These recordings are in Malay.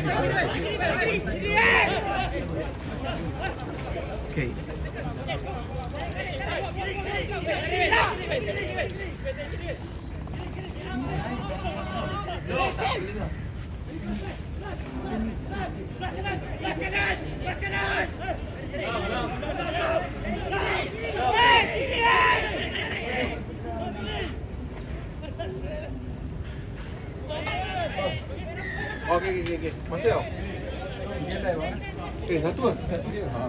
広い。给他炖，他炖哈。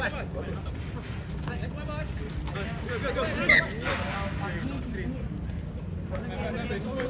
Go, go, go.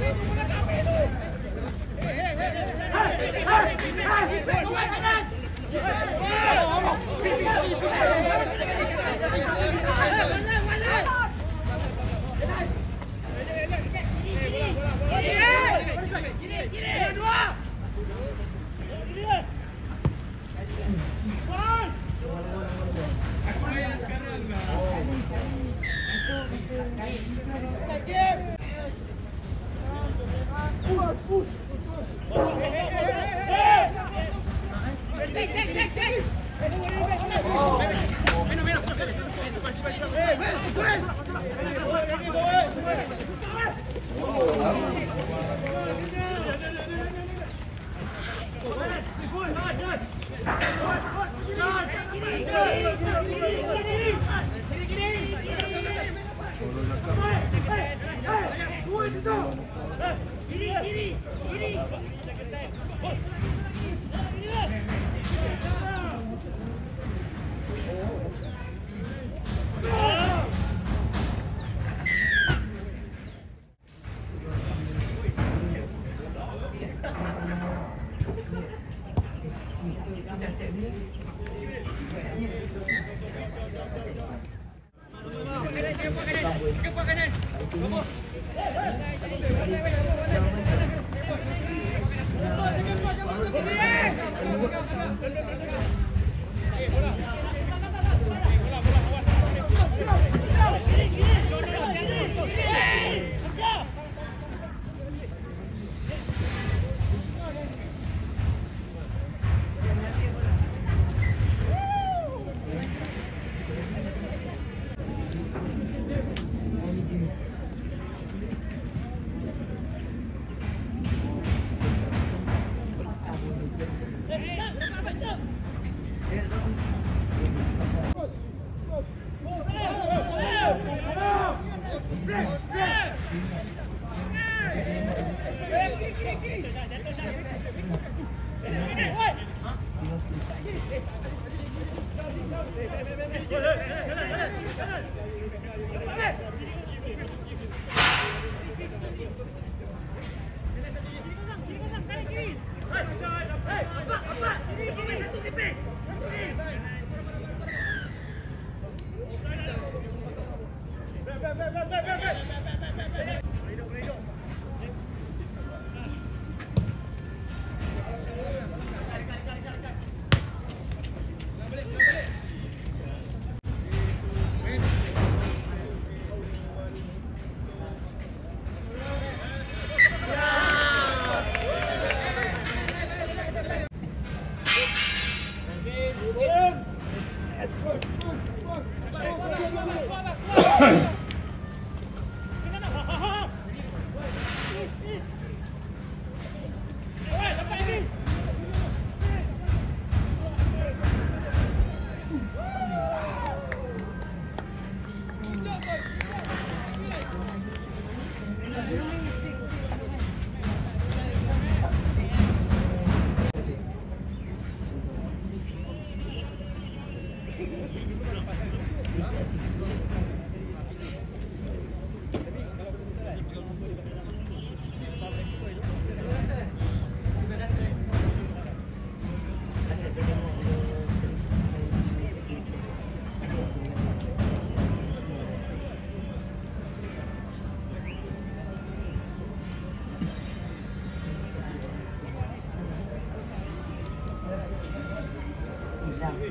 take, take.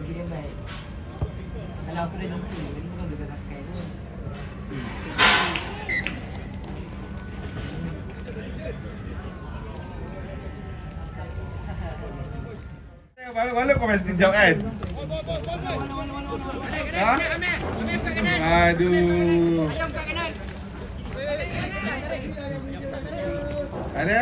Dia baik. Kalau aku dah jumpa, dia bukan dia pakai tu. Malu kau mesti jawab kan? Ha? Aduh. Ada?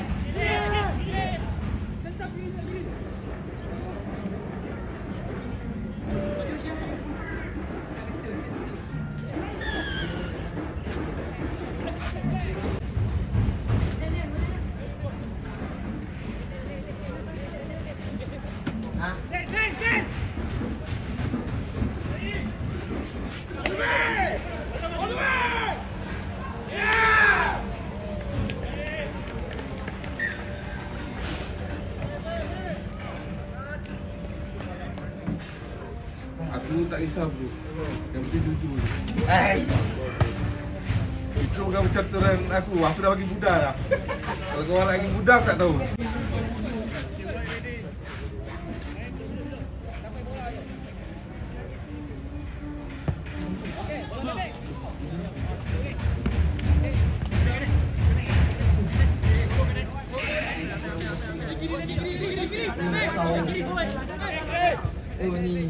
Itu bukan macam turan aku. Aku dah bagi budak dah. Kalau kau orang lagi budak tak tahu. Ni.